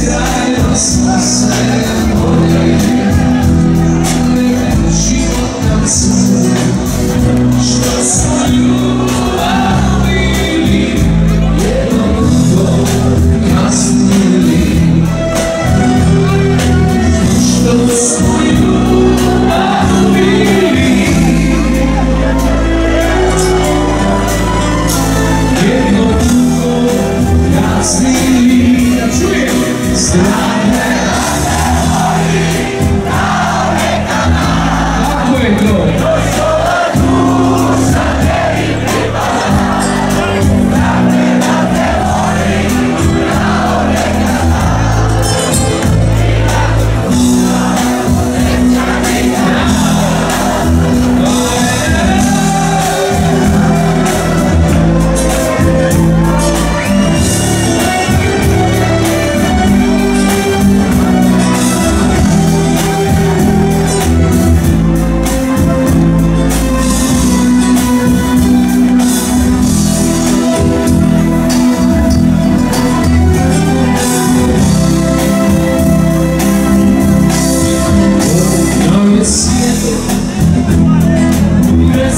cidade nos passeia.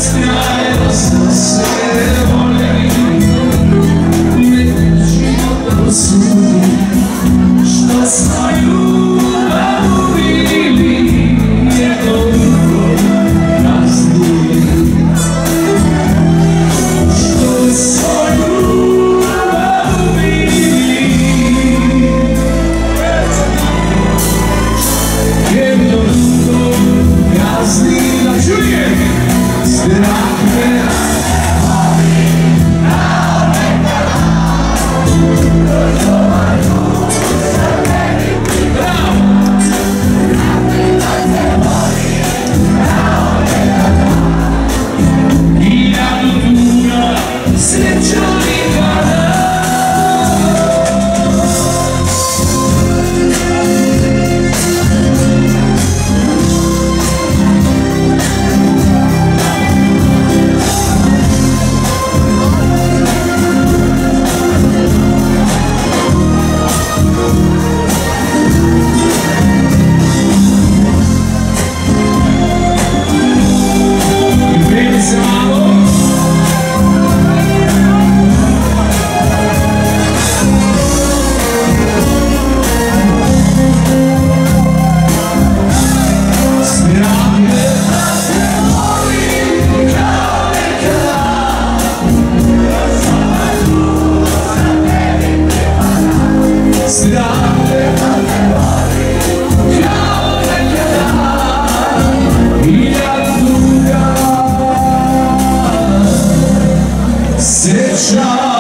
As crianças serão Krishna